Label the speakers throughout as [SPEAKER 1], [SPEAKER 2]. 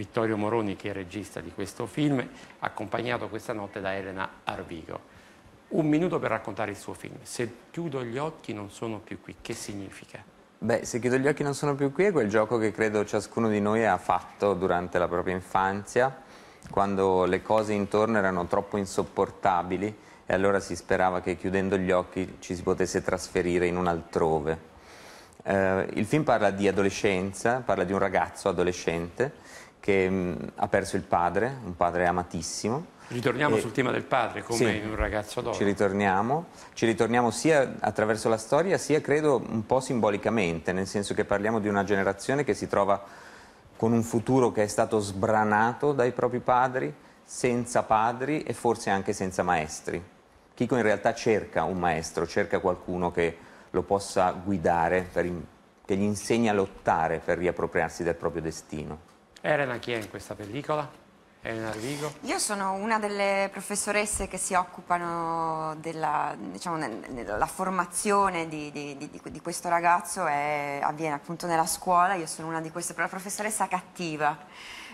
[SPEAKER 1] Vittorio Moroni che è regista di questo film, accompagnato questa notte da Elena Arvigo. Un minuto per raccontare il suo film. Se chiudo gli occhi non sono più qui, che significa?
[SPEAKER 2] Beh, se chiudo gli occhi non sono più qui è quel gioco che credo ciascuno di noi ha fatto durante la propria infanzia, quando le cose intorno erano troppo insopportabili e allora si sperava che chiudendo gli occhi ci si potesse trasferire in un altrove. Eh, il film parla di adolescenza, parla di un ragazzo adolescente che mh, ha perso il padre, un padre amatissimo.
[SPEAKER 1] Ritorniamo e... sul tema del padre, come sì, in un ragazzo d'oro.
[SPEAKER 2] Ci ritorniamo, ci ritorniamo sia attraverso la storia, sia credo un po' simbolicamente, nel senso che parliamo di una generazione che si trova con un futuro che è stato sbranato dai propri padri, senza padri e forse anche senza maestri. Chico in realtà cerca un maestro, cerca qualcuno che lo possa guidare, per, che gli insegni a lottare per riappropriarsi del proprio destino.
[SPEAKER 1] Elena chi è in questa pellicola? Elena Arvigo?
[SPEAKER 3] Io sono una delle professoresse che si occupano della, diciamo, della formazione di, di, di, di questo ragazzo, è, avviene appunto nella scuola, io sono una di queste, la professoressa cattiva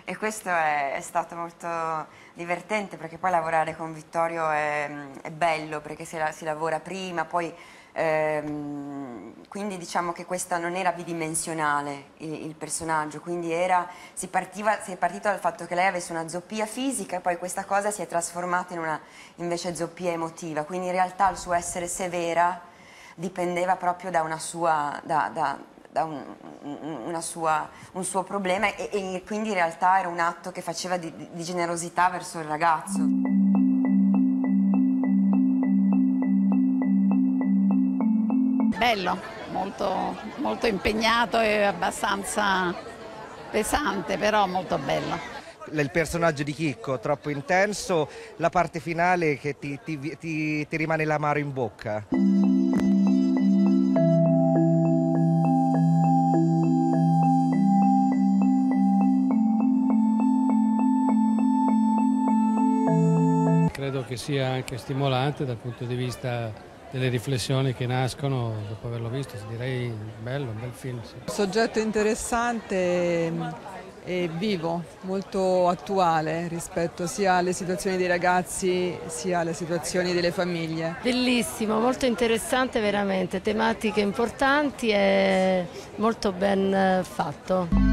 [SPEAKER 3] e questo è, è, stato molto divertente perché poi lavorare con Vittorio è, è bello perché si, si lavora prima, poi Ehm, quindi diciamo che questa non era bidimensionale il, il personaggio, quindi era, si, partiva, si, è partito dal fatto che lei avesse una zoppia fisica e poi questa cosa si è trasformata in una invece zoppia emotiva, quindi in realtà il suo essere severa dipendeva proprio da, una sua, da, da, da un, sua, un, suo problema e, e, quindi in realtà era un atto che faceva di, di generosità verso il ragazzo.
[SPEAKER 4] Bello, molto, molto impegnato e abbastanza pesante, però molto bello.
[SPEAKER 5] Il personaggio di Chicco troppo intenso, la parte finale che ti, ti, ti, ti rimane l'amaro in bocca.
[SPEAKER 6] Credo che sia anche stimolante dal punto di vista delle riflessioni che nascono dopo averlo visto, direi bello, un bel film. Sì.
[SPEAKER 7] Soggetto interessante e vivo, molto attuale rispetto sia alle situazioni dei ragazzi sia alle situazioni delle famiglie.
[SPEAKER 8] Bellissimo, molto interessante veramente, tematiche importanti e molto ben fatto.